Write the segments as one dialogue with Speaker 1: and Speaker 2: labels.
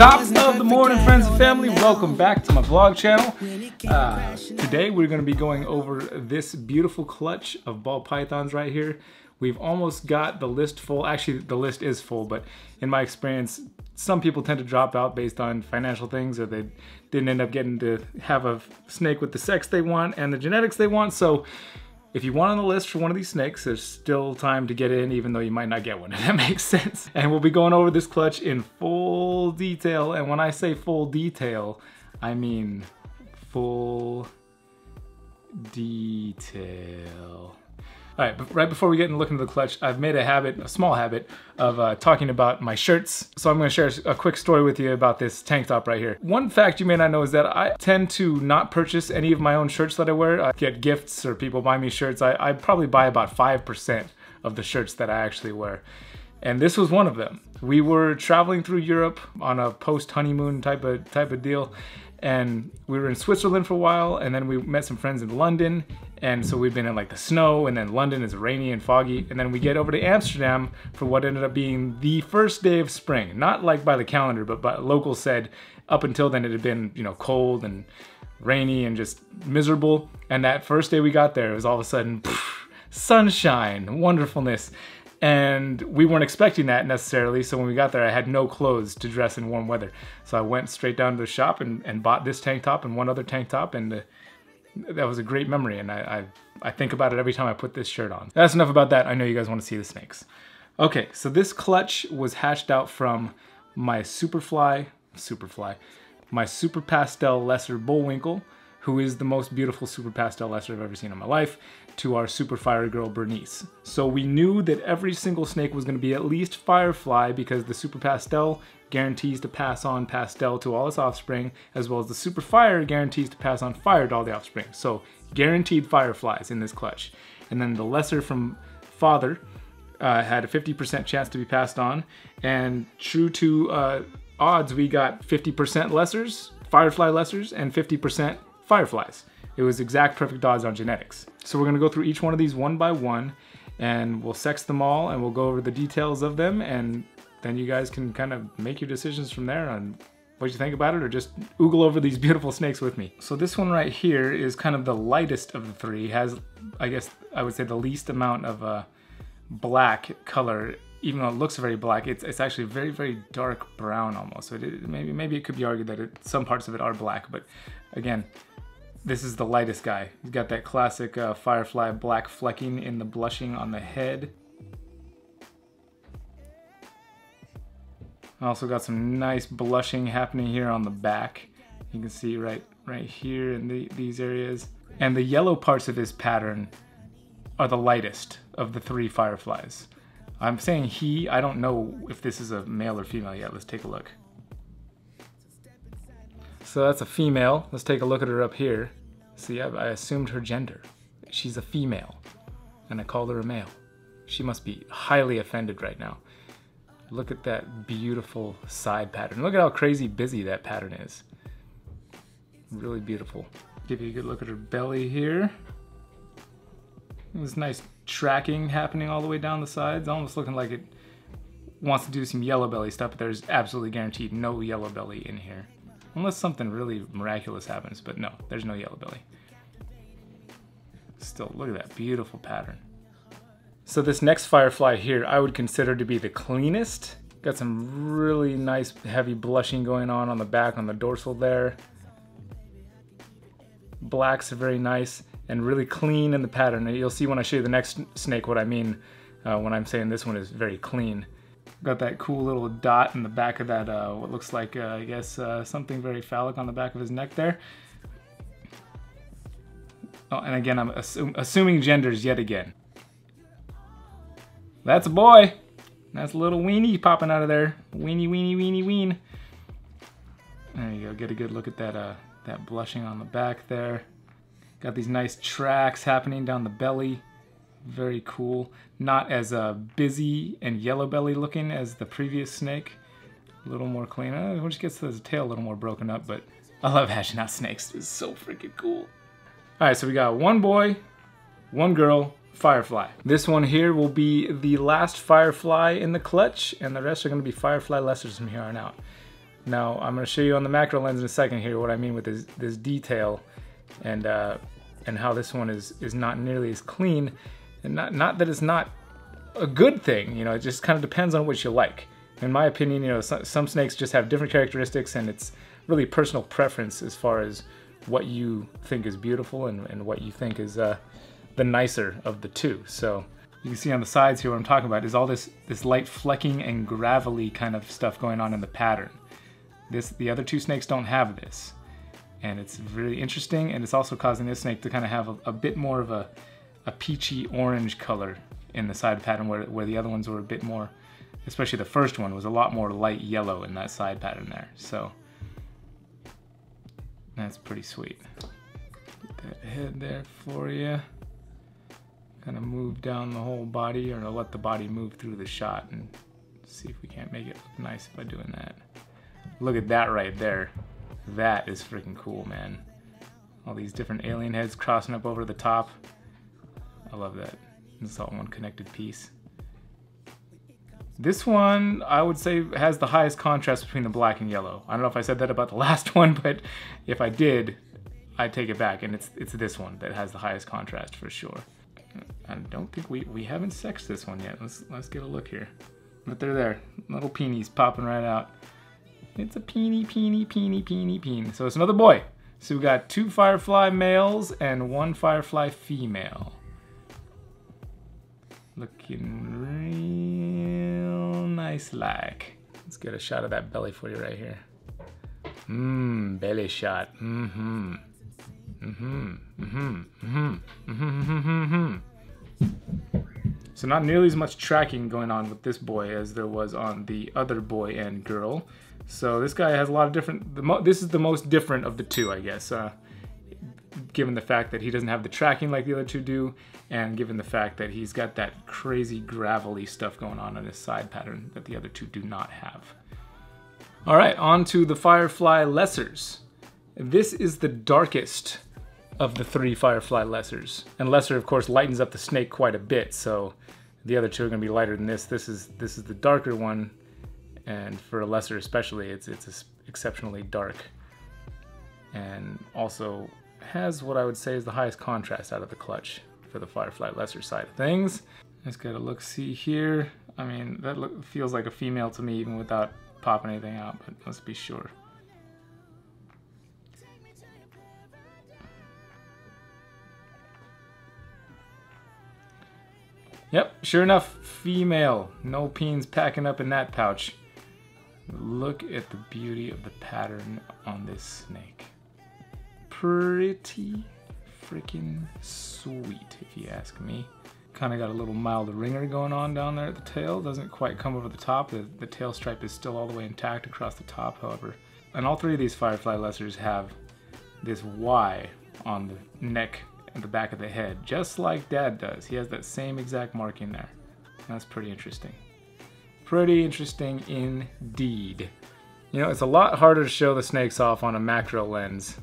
Speaker 1: Top of the morning, friends and family. Welcome back to my vlog channel. Uh, today we're going to be going over this beautiful clutch of ball pythons right here. We've almost got the list full. Actually, the list is full, but in my experience, some people tend to drop out based on financial things or they didn't end up getting to have a snake with the sex they want and the genetics they want. So if you want on the list for one of these snakes, there's still time to get in even though you might not get one, if that makes sense. And we'll be going over this clutch in full detail. And when I say full detail, I mean full detail. All right, right before we get into looking at the clutch, I've made a habit, a small habit, of uh, talking about my shirts. So I'm gonna share a quick story with you about this tank top right here. One fact you may not know is that I tend to not purchase any of my own shirts that I wear. I get gifts or people buy me shirts. I, I probably buy about 5% of the shirts that I actually wear. And this was one of them. We were traveling through Europe on a post-honeymoon type of type of deal and we were in Switzerland for a while and then we met some friends in London and so we've been in like the snow and then London is rainy and foggy and then we get over to Amsterdam for what ended up being the first day of spring. Not like by the calendar but by locals said up until then it had been you know cold and rainy and just miserable and that first day we got there it was all of a sudden pff, sunshine wonderfulness and we weren't expecting that necessarily so when we got there I had no clothes to dress in warm weather so I went straight down to the shop and, and bought this tank top and one other tank top and uh, that was a great memory and I, I, I think about it every time I put this shirt on. That's enough about that. I know you guys want to see the snakes. Okay, so this clutch was hatched out from my Superfly, Superfly, my Super Pastel Lesser Bullwinkle, who is the most beautiful Super Pastel Lesser I've ever seen in my life, to our Super Fire Girl Bernice. So we knew that every single snake was going to be at least Firefly because the Super Pastel guarantees to pass on pastel to all its offspring, as well as the super fire guarantees to pass on fire to all the offspring. So guaranteed fireflies in this clutch. And then the lesser from father uh, had a 50% chance to be passed on. And true to uh, odds, we got 50% lessers, firefly lessers, and 50% fireflies. It was exact perfect odds on genetics. So we're gonna go through each one of these one by one and we'll sex them all and we'll go over the details of them and then you guys can kind of make your decisions from there on what you think about it or just oogle over these beautiful snakes with me. So this one right here is kind of the lightest of the three, has I guess I would say the least amount of uh, black color even though it looks very black, it's, it's actually very, very dark brown almost. So it, maybe, maybe it could be argued that it, some parts of it are black, but again, this is the lightest guy. He's got that classic uh, Firefly black flecking in the blushing on the head. Also got some nice blushing happening here on the back. You can see right, right here in the, these areas. And the yellow parts of this pattern are the lightest of the three fireflies. I'm saying he, I don't know if this is a male or female yet. Let's take a look. So that's a female. Let's take a look at her up here. See, I, I assumed her gender. She's a female, and I called her a male. She must be highly offended right now. Look at that beautiful side pattern. Look at how crazy busy that pattern is. Really beautiful. Give you a good look at her belly here. There's nice tracking happening all the way down the sides, almost looking like it wants to do some yellow belly stuff, but there's absolutely guaranteed no yellow belly in here. Unless something really miraculous happens, but no, there's no yellow belly. Still, look at that beautiful pattern. So this next Firefly here, I would consider to be the cleanest. Got some really nice heavy blushing going on on the back, on the dorsal there. Blacks are very nice and really clean in the pattern. You'll see when I show you the next snake what I mean uh, when I'm saying this one is very clean. Got that cool little dot in the back of that, uh, what looks like, uh, I guess, uh, something very phallic on the back of his neck there. Oh, and again, I'm assume, assuming genders yet again. That's a boy. That's a little weenie popping out of there. Weenie, weenie, weenie, ween. There you go. Get a good look at that, uh, that blushing on the back there. Got these nice tracks happening down the belly. Very cool. Not as uh, busy and yellow belly looking as the previous snake. A little more clean. Uh, which gets the tail a little more broken up, but I love hatching out snakes. It's so freaking cool. All right, so we got one boy, one girl, Firefly. This one here will be the last Firefly in the clutch, and the rest are gonna be Firefly Lessers from here on out. Now I'm going to show you on the macro lens in a second here what I mean with this, this detail and uh, and how this one is is not nearly as clean. And not not that it's not a good thing, you know, it just kind of depends on what you like. In my opinion, you know, some, some snakes just have different characteristics and it's really personal preference as far as what you think is beautiful and, and what you think is uh, the nicer of the two. So you can see on the sides here what I'm talking about is all this, this light flecking and gravelly kind of stuff going on in the pattern. This, the other two snakes don't have this. And it's really interesting and it's also causing this snake to kind of have a, a bit more of a, a peachy orange color in the side pattern where, where the other ones were a bit more, especially the first one was a lot more light yellow in that side pattern there. So that's pretty sweet. Get that head there for you. Kind of move down the whole body or let the body move through the shot and see if we can't make it look nice by doing that. Look at that right there. That is freaking cool, man. All these different alien heads crossing up over the top. I love that. It's all one connected piece. This one, I would say, has the highest contrast between the black and yellow. I don't know if I said that about the last one, but if I did, I take it back, and it's it's this one that has the highest contrast for sure. I don't think we, we haven't sexed this one yet. Let's let's get a look here. But they're there, little peenies popping right out. It's a peenie, peenie, peenie, peenie, peen. So it's another boy. So we got two firefly males and one firefly female. Looking real nice like. Let's get a shot of that belly for you right here. Mmm, belly shot. Mm-hmm. Mm-hmm. Mm-hmm. Mm-hmm. Mm-hmm. Mm-hmm. So not nearly as much tracking going on with this boy as there was on the other boy and girl. So this guy has a lot of different, the this is the most different of the two, I guess. Uh, given the fact that he doesn't have the tracking like the other two do, and given the fact that he's got that crazy gravelly stuff going on on his side pattern that the other two do not have. All right, on to the Firefly Lessers. This is the darkest of the three Firefly Lessers. And Lesser, of course, lightens up the snake quite a bit, so the other two are gonna be lighter than this. This is this is the darker one, and for a Lesser especially, it's, it's exceptionally dark. And also has what I would say is the highest contrast out of the clutch for the Firefly Lesser side of things. Let's get a look-see here. I mean, that look, feels like a female to me even without popping anything out, but let's be sure. Yep, sure enough, female. No peens packing up in that pouch. Look at the beauty of the pattern on this snake pretty freaking sweet, if you ask me. Kind of got a little mild ringer going on down there at the tail. Doesn't quite come over the top. The, the tail stripe is still all the way intact across the top, however. And all three of these Firefly Lessers have this Y on the neck and the back of the head, just like Dad does. He has that same exact marking there. That's pretty interesting. Pretty interesting indeed. You know, it's a lot harder to show the snakes off on a macro lens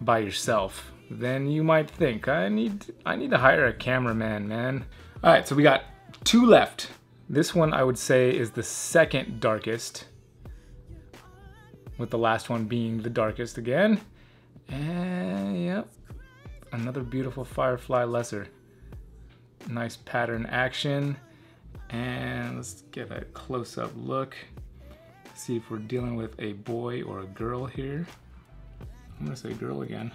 Speaker 1: by yourself, then you might think, I need, I need to hire a cameraman, man. All right, so we got two left. This one I would say is the second darkest, with the last one being the darkest again. And yep, another beautiful Firefly Lesser. Nice pattern action. And let's get a close-up look. See if we're dealing with a boy or a girl here. I'm gonna say girl again.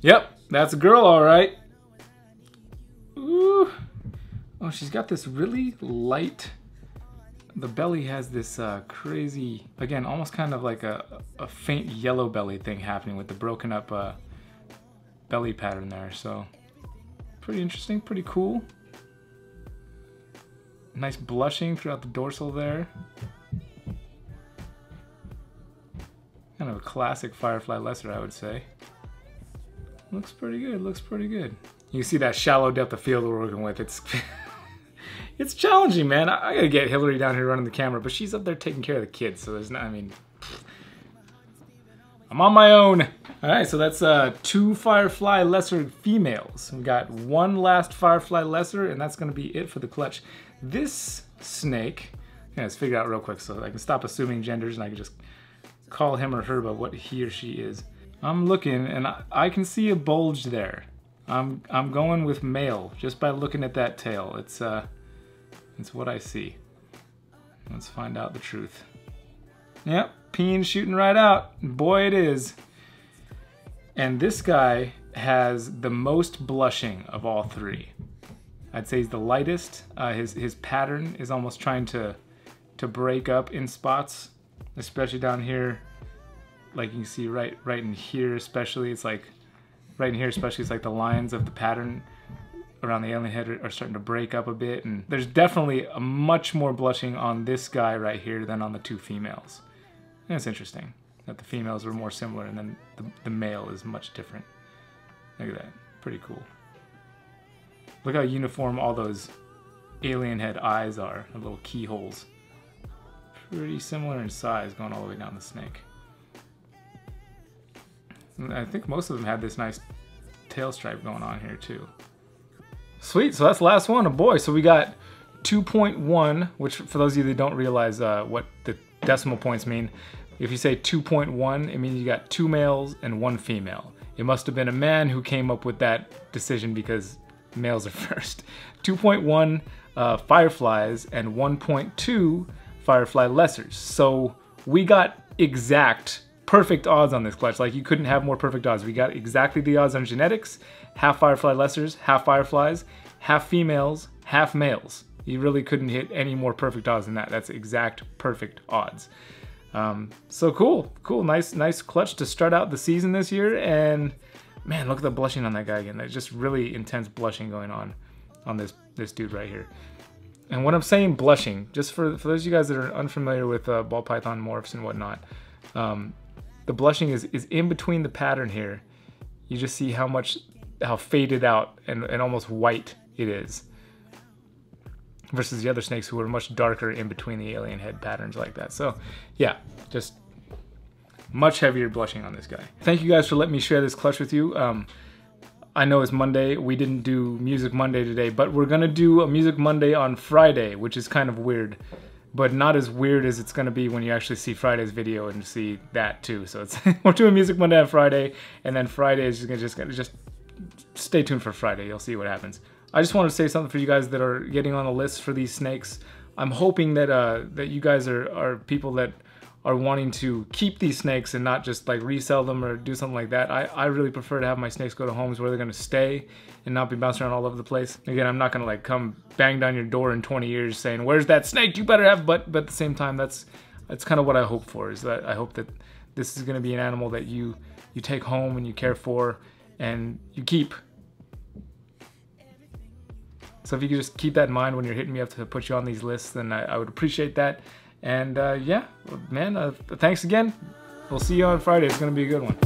Speaker 1: Yep, that's a girl, all right. Ooh. Oh, she's got this really light, the belly has this uh, crazy, again, almost kind of like a, a faint yellow belly thing happening with the broken up uh, belly pattern there. So pretty interesting, pretty cool. Nice blushing throughout the dorsal there. Classic Firefly Lesser, I would say. Looks pretty good, looks pretty good. You see that shallow depth of field we're working with. It's it's challenging, man. I, I, gotta get Hillary down here running the camera, but she's up there taking care of the kids, so there's not, I mean, I'm on my own. All right, so that's uh, two Firefly Lesser females. We got one last Firefly Lesser, and that's gonna be it for the clutch. This snake Yeah, let's figure out real quick so I can stop assuming genders and I can just call him or her by what he or she is. I'm looking and I, I can see a bulge there. I'm I'm going with male just by looking at that tail. It's uh it's what I see. Let's find out the truth. Yep, peen shooting right out. Boy it is. And this guy has the most blushing of all three. I'd say he's the lightest. Uh, his his pattern is almost trying to to break up in spots, especially down here. Like you can see right right in here, especially it's like right in here, especially it's like the lines of the pattern around the alien head are, are starting to break up a bit. And there's definitely a much more blushing on this guy right here than on the two females. And it's interesting that the females are more similar and then the, the male is much different. Look at that, pretty cool. Look how uniform all those alien head eyes are, the little keyholes. Pretty similar in size going all the way down the snake. I think most of them had this nice tail stripe going on here too. Sweet, so that's the last one, a boy. So we got 2.1, which for those of you that don't realize uh, what the decimal points mean, if you say 2.1, it means you got two males and one female. It must have been a man who came up with that decision because males are first. 2.1 uh, fireflies and 1.2 firefly lessers. So we got exact perfect odds on this clutch. Like you couldn't have more perfect odds. We got exactly the odds on genetics. Half firefly lessers, half fireflies, half females, half males. You really couldn't hit any more perfect odds than that. That's exact perfect odds. Um, so cool, cool, nice, nice clutch to start out the season this year. And man, look at the blushing on that guy again. There's just really intense blushing going on on this this dude right here. And when I'm saying blushing, just for, for those of you guys that are unfamiliar with uh, ball python morphs and whatnot, um, the blushing is, is in between the pattern here. You just see how much, how faded out and, and almost white it is versus the other snakes who are much darker in between the alien head patterns like that. So yeah, just much heavier blushing on this guy. Thank you guys for letting me share this clutch with you. Um, I know it's Monday. We didn't do Music Monday today, but we're gonna do a Music Monday on Friday, which is kind of weird, but not as weird as it's gonna be when you actually see Friday's video and see that too. So it's we're doing Music Monday on Friday, and then Friday is just gonna just gonna just stay tuned for Friday. You'll see what happens. I just want to say something for you guys that are getting on the list for these snakes. I'm hoping that uh, that you guys are, are people that are wanting to keep these snakes and not just like resell them or do something like that. I, I really prefer to have my snakes go to homes where they're gonna stay and not be bouncing around all over the place. Again, I'm not gonna like come bang down your door in 20 years saying, where's that snake? You better have, but, but at the same time, that's, that's kind of what I hope for is that I hope that this is gonna be an animal that you, you take home and you care for and you keep so if you could just keep that in mind when you're hitting me up to put you on these lists, then I, I would appreciate that. And uh, yeah, man, uh, thanks again. We'll see you on Friday. It's going to be a good one.